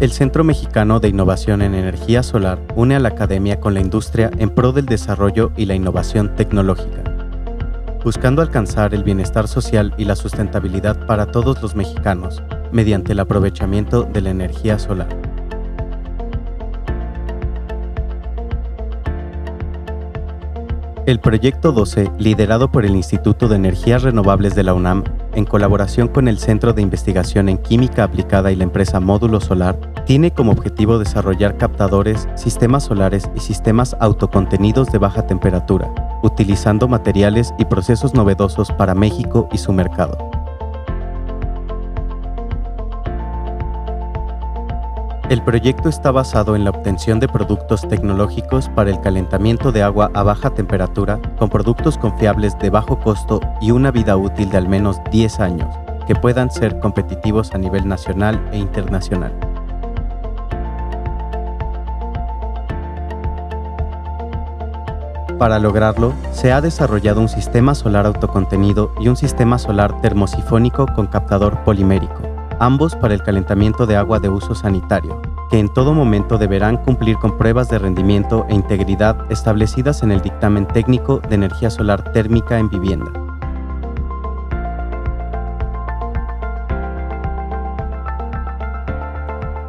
El Centro Mexicano de Innovación en Energía Solar une a la academia con la industria en pro del desarrollo y la innovación tecnológica, buscando alcanzar el bienestar social y la sustentabilidad para todos los mexicanos mediante el aprovechamiento de la energía solar. El proyecto 12, liderado por el Instituto de Energías Renovables de la UNAM, en colaboración con el Centro de Investigación en Química Aplicada y la empresa Módulo Solar, tiene como objetivo desarrollar captadores, sistemas solares y sistemas autocontenidos de baja temperatura, utilizando materiales y procesos novedosos para México y su mercado. El proyecto está basado en la obtención de productos tecnológicos para el calentamiento de agua a baja temperatura con productos confiables de bajo costo y una vida útil de al menos 10 años, que puedan ser competitivos a nivel nacional e internacional. Para lograrlo, se ha desarrollado un sistema solar autocontenido y un sistema solar termosifónico con captador polimérico ambos para el calentamiento de agua de uso sanitario, que en todo momento deberán cumplir con pruebas de rendimiento e integridad establecidas en el dictamen técnico de energía solar térmica en vivienda.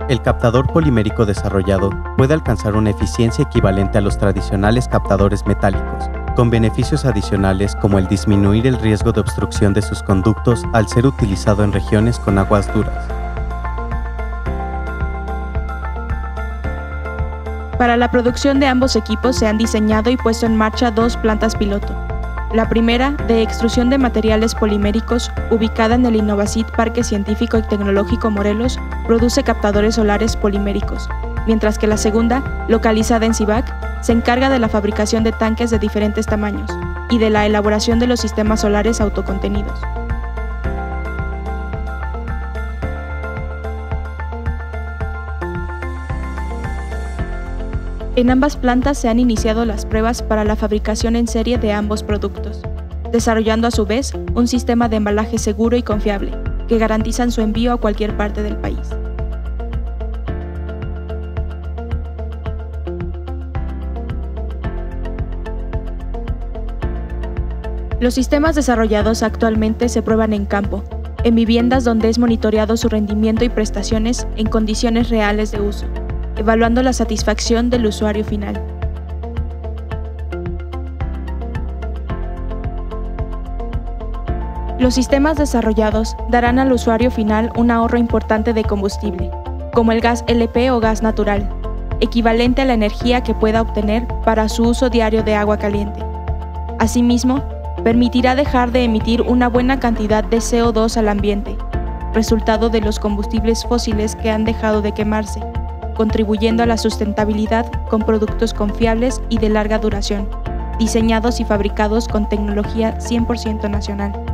El captador polimérico desarrollado puede alcanzar una eficiencia equivalente a los tradicionales captadores metálicos, con beneficios adicionales como el disminuir el riesgo de obstrucción de sus conductos al ser utilizado en regiones con aguas duras. Para la producción de ambos equipos se han diseñado y puesto en marcha dos plantas piloto. La primera, de extrusión de materiales poliméricos, ubicada en el Innovacid Parque Científico y Tecnológico Morelos, produce captadores solares poliméricos, mientras que la segunda, localizada en Cibac, se encarga de la fabricación de tanques de diferentes tamaños y de la elaboración de los sistemas solares autocontenidos. En ambas plantas se han iniciado las pruebas para la fabricación en serie de ambos productos, desarrollando a su vez un sistema de embalaje seguro y confiable que garantizan su envío a cualquier parte del país. Los sistemas desarrollados actualmente se prueban en campo, en viviendas donde es monitoreado su rendimiento y prestaciones en condiciones reales de uso, evaluando la satisfacción del usuario final. Los sistemas desarrollados darán al usuario final un ahorro importante de combustible, como el gas LP o gas natural, equivalente a la energía que pueda obtener para su uso diario de agua caliente. Asimismo, permitirá dejar de emitir una buena cantidad de CO2 al ambiente, resultado de los combustibles fósiles que han dejado de quemarse, contribuyendo a la sustentabilidad con productos confiables y de larga duración, diseñados y fabricados con tecnología 100% nacional.